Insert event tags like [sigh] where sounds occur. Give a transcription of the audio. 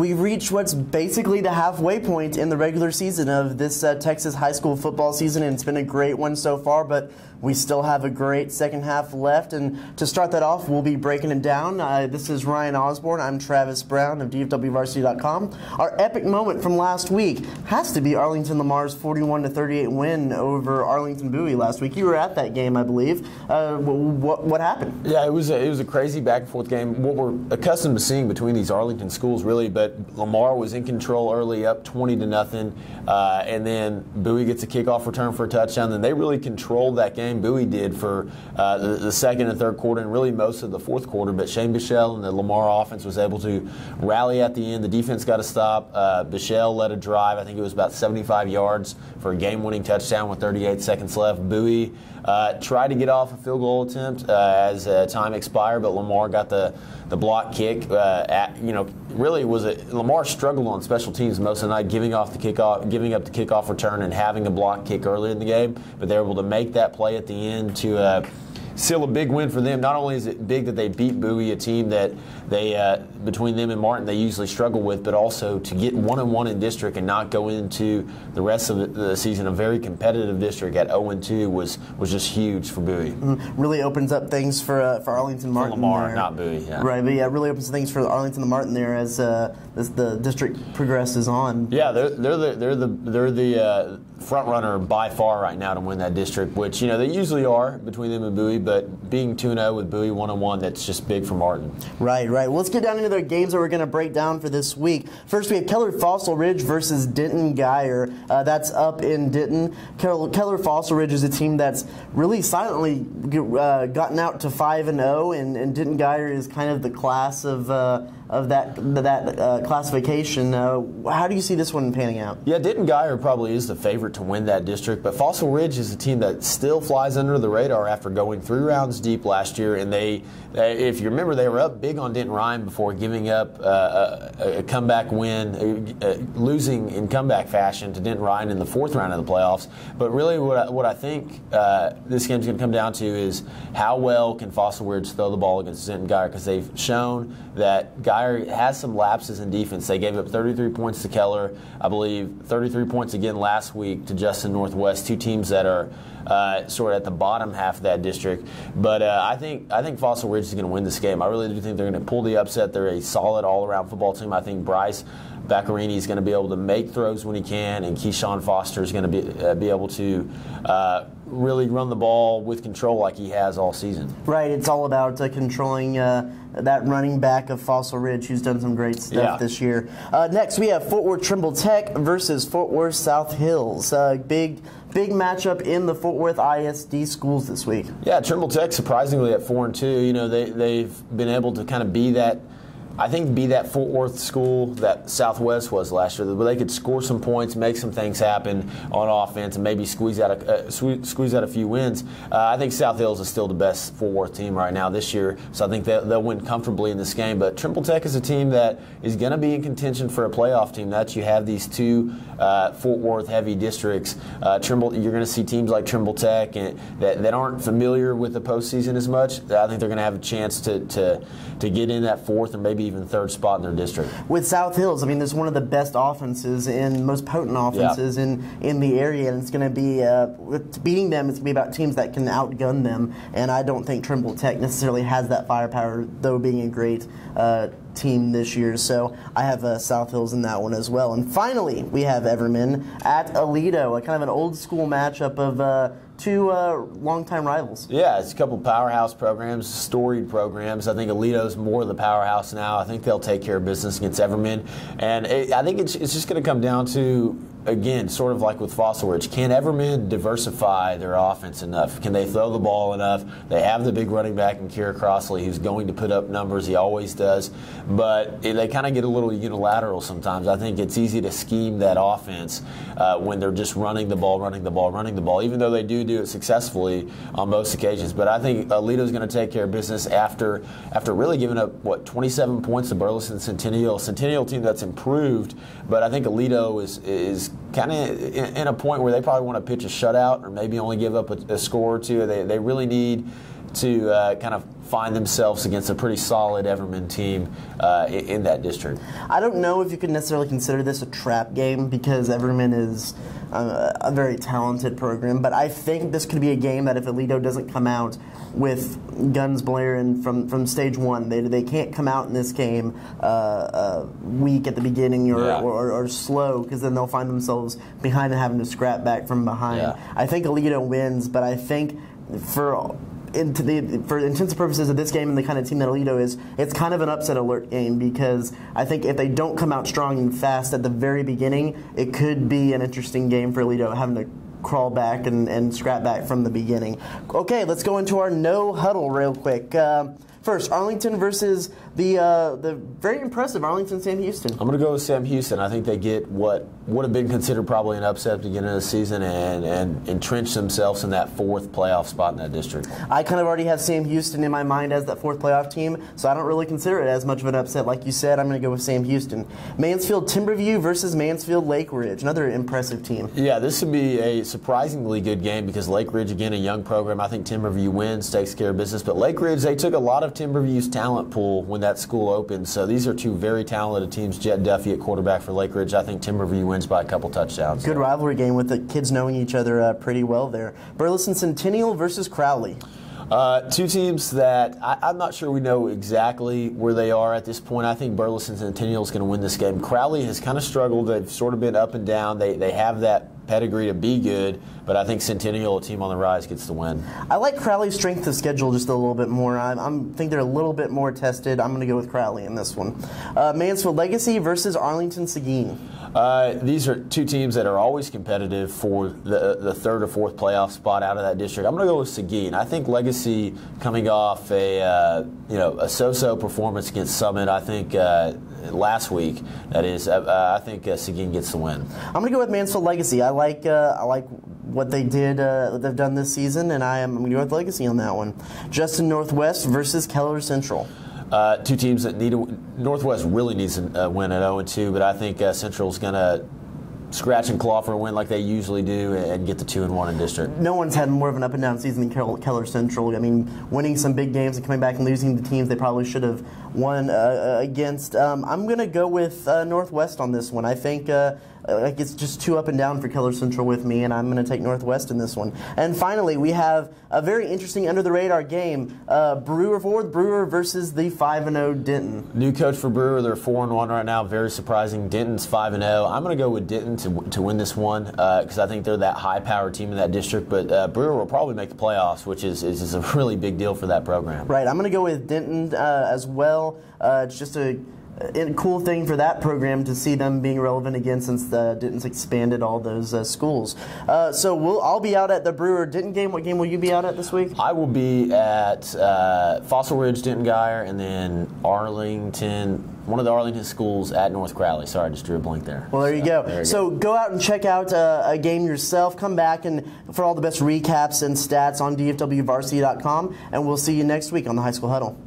We've reached what's basically the halfway point in the regular season of this uh, Texas high school football season, and it's been a great one so far, but we still have a great second half left. And to start that off, we'll be breaking it down. Uh, this is Ryan Osborne. I'm Travis Brown of DFWVarsity.com. Our epic moment from last week has to be Arlington Lamar's 41 38 win over Arlington Bowie last week. You were at that game, I believe. Uh, what, what happened? Yeah, it was a, it was a crazy back and forth game. What we're accustomed to seeing between these Arlington schools, really, but Lamar was in control early, up 20 to nothing, uh, and then Bowie gets a kickoff return for a touchdown. Then they really controlled that game Bowie did for uh, the, the, second and third quarter and really most of the fourth quarter. But Shane Buechele and the Lamar offense was able to rally at the end. The defense got a stop. Uh, Buechele led a drive. I think it was about 75 yards for a game winning touchdown with 38 seconds left. Bowie uh, tried to get off a field goal attempt uh, as uh, time expired, but Lamar got the, the block kick. Uh, at, you know, really was a, Lamar struggled on special teams most of the night, giving off the kickoff, giving up the kickoff return, and having a block kick early in the game. But they were able to make that play at the end to uh, still a big win for them. Not only is it big that they beat Bowie, a team that they uh, between them and Martin they usually struggle with, but also to get one and one in district and not go into the rest of the, season a very competitive district at 0 and 2 was was just huge for Bowie. Mm-hmm. Really opens up things for uh, for Arlington Martin. For Lamar, there. not Bowie. Yeah. Right, but yeah, really opens things for Arlington and Martin there as uh, as the district progresses on. Yeah, they're they're the they're the they're the uh, front runner by far right now to win that district, which you know they usually are between them and Bowie, but being 2-0 with Bowie 1-1, that's just big for Martin. Right, right. Well, let's get down into the games that we're going to break down for this week. First, we have Keller Fossil Ridge versus Denton Guyer. Uh, that's up in Denton. Keller, Keller Fossil Ridge is a team that's really silently uh, gotten out to 5 and 0, and, Denton Guyer is kind of the class of. Uh, of that that uh, classification. Uh, how do you see this one panning out? Yeah, Denton Guyer probably is the favorite to win that district, but Fossil Ridge is a team that still flies under the radar after going three rounds deep last year, and they, if you remember, they were up big on Denton Ryan before giving up uh, a, a, comeback win, uh, uh, losing in comeback fashion to Denton Ryan in the fourth round of the playoffs. But really, what I, what I think uh, this game's going to come down to is how well can Fossil Ridge throw the ball against Denton Guyer because they've shown that Guyer has some lapses in defense. They gave up 33 points to Keller, I believe, 33 points again last week to Justin Northwest, two teams that are uh, sort of at the bottom half of that district. But uh, I think I think Fossil Ridge is going to win this game. I really do think they're going to pull the upset. They're a solid all-around football team. I think Bryce Baccarini is going to be able to make throws when he can, and Keyshawn Foster is going to be uh, be able to uh, really run the ball with control like he has all season. Right. It's all about uh, controlling uh, that running back of Fossil Ridge, who's done some great stuff yeah. this year. Uh, next, we have Fort Worth Trimble Tech versus Fort Worth South Hills. Uh, big big matchup in the Fort Worth ISD schools this week. Yeah, Trimble Tech surprisingly at four and two. You know they they've been able to kind of be that I think be that Fort Worth school that Southwest was last year, where they could score some points, make some things happen on offense, and maybe squeeze out a uh, squeeze out a few wins. Uh, I think South Hills is still the best Fort Worth team right now this year, so I think they'll, they'll win comfortably in this game. But Trimble Tech is a team that is going to be in contention for a playoff team. That you have these two uh, Fort Worth heavy districts. Uh, Trimble, you're going to see teams like Trimble Tech and that, that aren't familiar with the postseason as much. I think they're going to have a chance to, to to get in that fourth and maybe even third spot in their district. With South Hills, I mean, there's one of the best offenses and most potent offenses yeah. in, in the area, and it's going to be uh, beating them. It's going to be about teams that can outgun them, and I don't think Trimble Tech necessarily has that firepower, though being a great. Uh, team this year, so I have uh, South Hills in that one as well. And finally, we have Everman at Aledo, a kind of an old school matchup of uh, two uh, longtime rivals. Yeah, it's a couple powerhouse programs, storied programs. I think Aledo's more of the powerhouse now. I think they'll take care of business against Everman, and it, I think it's, it's just going to come down to again, sort of like with Fossil Ridge, can Everman diversify their offense enough? Can they throw the ball enough? They have the big running back in Kira Crossley who's going to put up numbers. He always does. But they kind of get a little unilateral sometimes. I think it's easy to scheme that offense uh, when they're just running the ball, running the ball, running the ball, even though they do do it successfully on most occasions. But I think Aledo's going to take care of business after after really giving up, what, 27 points to Burleson Centennial. Centennial team that's improved, but I think Aledo is, is kind of in, a point where they probably want to pitch a shutout or maybe only give up a, a score or two. They, they really need to uh, kind of find themselves against a pretty solid Everman team uh, in, that district. I don't know if you could necessarily consider this a trap game because Everman is uh, a very talented program, but I think this could be a game that if Aledo doesn't come out with guns blaring from, from stage one, they, they can't come out in this game uh, uh, weak at the beginning or, Yeah. or, or, slow because then they'll find themselves behind and having to scrap back from behind. Yeah. I think Aledo wins, but I think for into the, for intensive purposes of this game and the kind of team that Aledo is, it's kind of an upset alert game because I think if they don't come out strong and fast at the very beginning, it could be an interesting game for Aledo having to crawl back and, and scrap back from the beginning. Okay, let's go into our no huddle real quick. Um first, Arlington versus the uh, the very impressive Arlington Sam Houston. I'm going to go with Sam Houston. I think they get what would have been considered probably an upset at the beginning of the season and, and entrench themselves in that fourth playoff spot in that district. I kind of already have Sam Houston in my mind as that fourth playoff team, so I don't really consider it as much of an upset. Like you said, I'm going to go with Sam Houston. Mansfield Timberview versus Mansfield Lake Ridge, another impressive team. Yeah, this would be a surprisingly good game because Lake Ridge, again, a young program. I think Timberview wins, takes care of business. But Lake Ridge, they took a lot of Timberview's talent pool when that school opened. So these are two very talented teams. Jet Duffy at quarterback for Lake Ridge. I think Timberview wins by a couple touchdowns. Good rivalry game with the kids knowing each other uh, pretty well there. Burleson Centennial versus Crowley. Uh, two teams that I, I'm not sure we know exactly where they are at this point. I think Burleson Centennial is going to win this game. Crowley has kind of struggled. They've sort of been up and down. They, they have that pedigree to be good, but I think Centennial, a team on the rise, gets the win. I like Crowley's strength of schedule just a little bit more. I I'm, think they're a little bit more tested. I'm going to go with Crowley in this one. Uh, Mansfield Legacy versus Arlington Seguin. Uh, these are two teams that are always competitive for the, the third or fourth playoff spot out of that district. I'm going to go with Seguin. I think Legacy coming off a uh, you know a so-so performance against Summit. I think uh, last week that is. Uh, I think uh, Seguin gets the win. I'm going to go with Mansfield Legacy. I like uh, I like what they did uh, they've done this season, and I am going to go with Legacy on that one. Justin Northwest versus Keller Central. Uh, two teams that need a, Northwest really needs a uh, win at 0 2, but I think uh, Central's going to scratch and claw for a win like they usually do and get the 2 and 1 in district. No one's had more of an up and down season than Keller, Keller Central. I mean, winning some big games and coming back and losing to teams they probably should have won uh, against. Um, I'm going to go with uh, Northwest on this one. I think. Uh, like it's just too up and down for Keller Central with me, and I'm going to take Northwest in this one. And finally, we have a very interesting under the radar game: uh, Brewer Ford Brewer versus the five and zero Denton. New coach for Brewer, they're 4 and 1 right now, very surprising. Denton's 5 and 0. I'm going to go with Denton to, to win this one because I think they're that high powered team in that district, but uh, Brewer will probably make the playoffs, which is, is, is a [laughs] really big deal for that program. Right, I'm going to go with Denton uh, as well. Uh, it's just a, a cool thing for that program to see them being relevant again since uh, Denton's expanded all those uh, schools. Uh, so we'll, I'll be out at the Brewer Denton game. What game will you be out at this week? I will be at uh, Fossil Ridge, Denton Guyer, and then Arlington, one of the Arlington schools at North Crowley. Sorry, I just drew a blank there. Well, there you go. there you so go. out and check out uh, a game yourself. Come back and for all the best recaps and stats on DFWVarsity.com, and we'll see you next week on the High School Huddle.